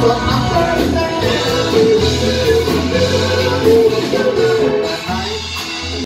But I'm